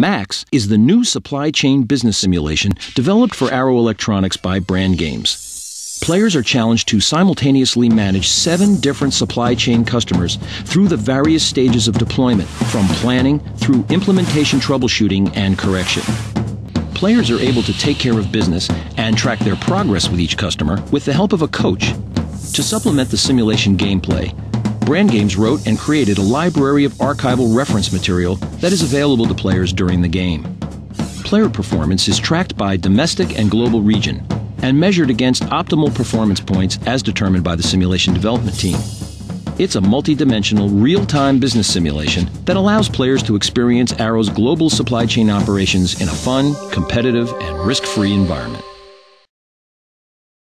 Max is the new supply chain business simulation developed for Arrow Electronics by BrandGames. Players are challenged to simultaneously manage seven different supply chain customers through the various stages of deployment, from planning through implementation troubleshooting and correction. Players are able to take care of business and track their progress with each customer with the help of a coach. To supplement the simulation gameplay, BrandGames wrote and created a library of archival reference material that is available to players during the game. Player performance is tracked by domestic and global region and measured against optimal performance points as determined by the simulation development team. It's a multi-dimensional, real-time business simulation that allows players to experience Arrow's global supply chain operations in a fun, competitive, and risk-free environment.